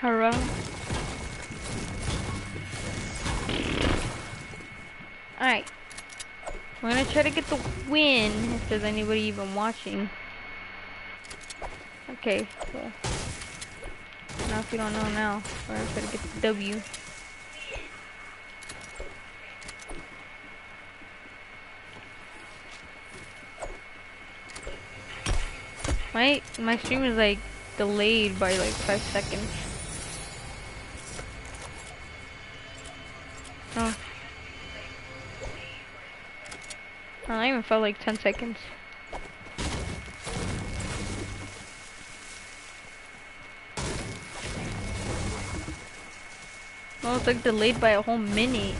Hello. Alright. We're gonna try to get the win if there's anybody even watching. Okay, so now if you don't know now, we're gonna try to get the W. My my stream is like delayed by like five seconds. Oh. I even felt like 10 seconds. Oh, it's like delayed by a whole minute.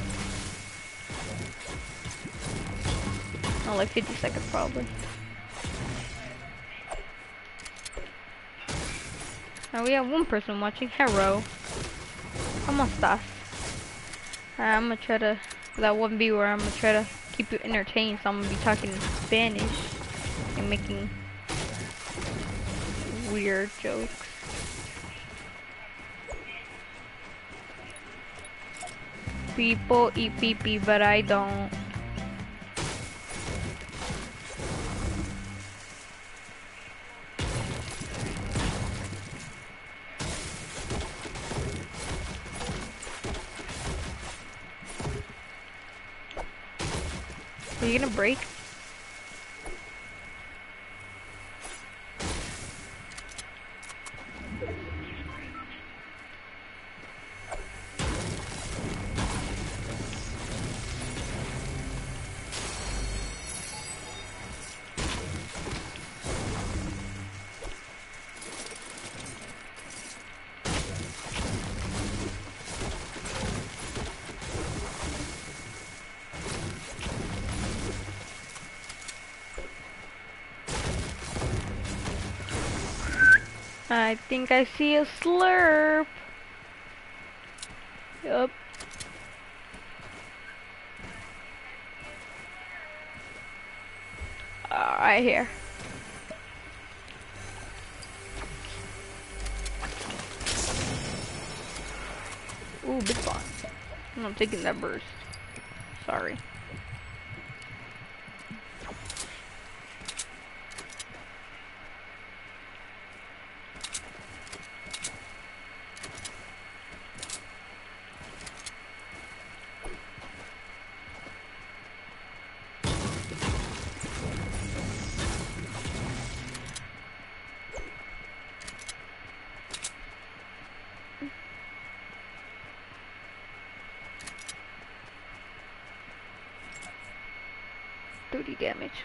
Oh, like 50 seconds probably. Now we have one person watching. Hello. ¿Cómo estás? I'm gonna try to, that wouldn't be where I'm gonna try to keep you entertained, so I'm gonna be talking in Spanish and making weird jokes. People eat pee pee, but I don't. Are you gonna break? I think I see a slurp. Yup. Uh, right here. Ooh, big bomb. I'm taking that burst. Sorry. Thirty damage.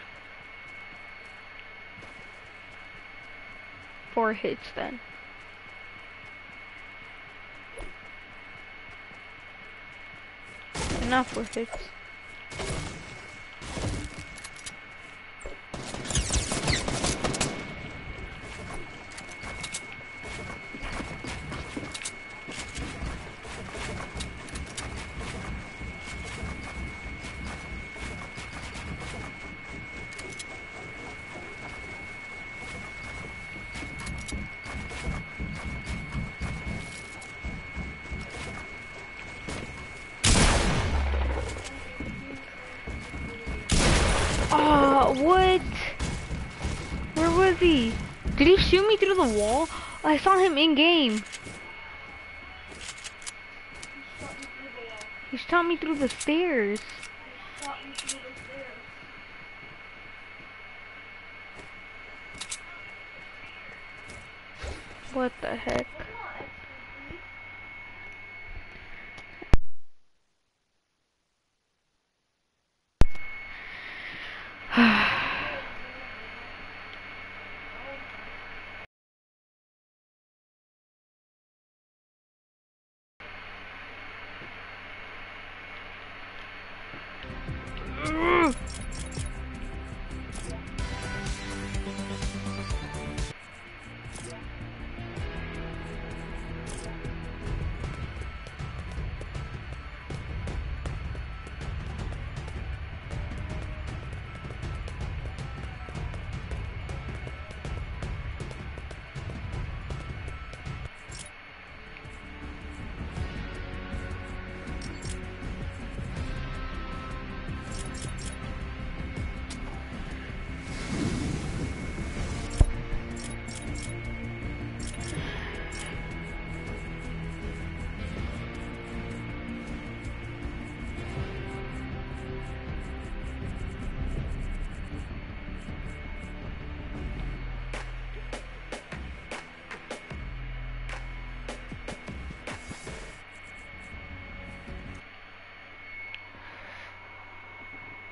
Four hits then. Enough for hits. Oh, what? Where was he? Did he shoot me through the wall? I saw him in game. He shot me through the stairs. What the heck?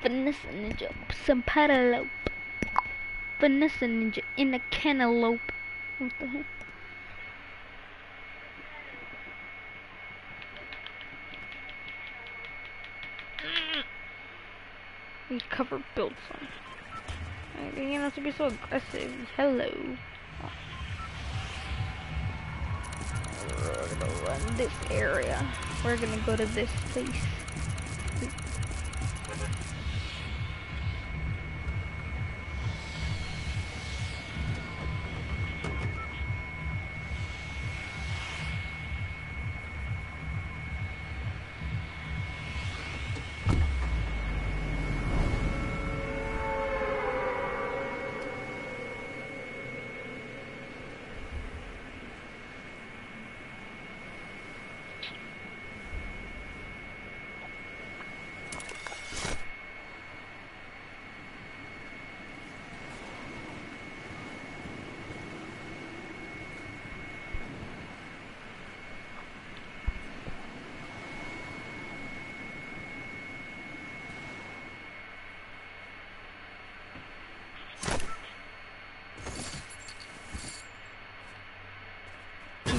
Vanessa Ninja, some penelope. Vanessa Ninja in a cantaloupe. What the heck? You cover build some. You don't have to be so aggressive. Hello. We're gonna run this area. We're gonna go to this place.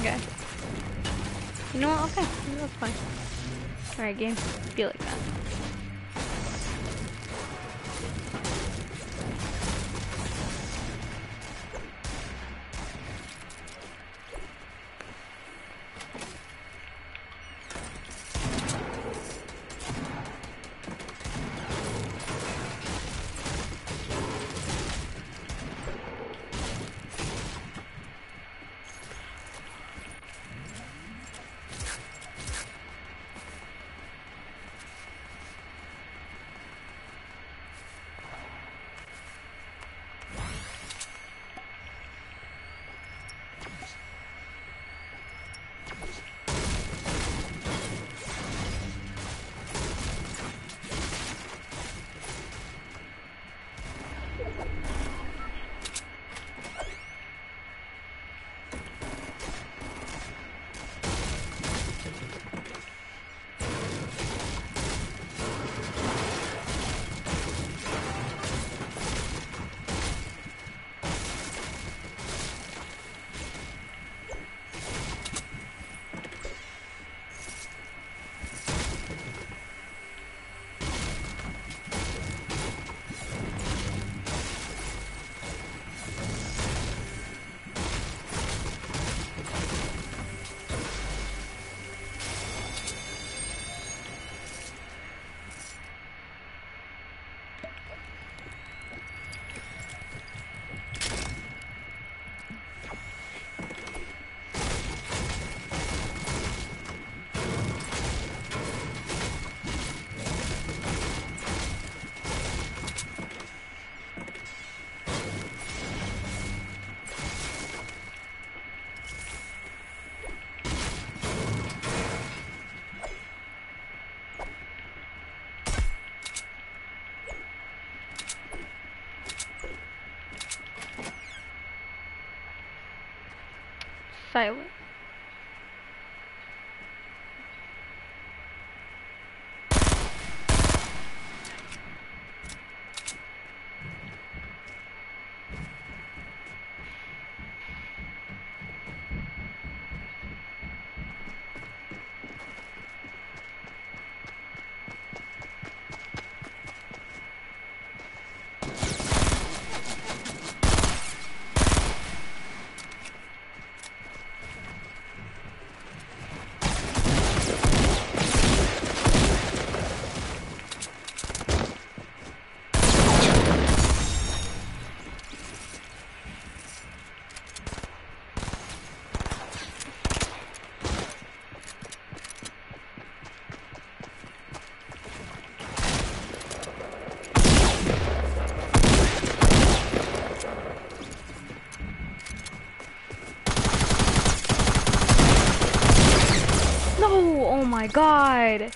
Okay. You know what? Okay, that's fine. Alright, game. Be like that. Silent. Oh my god.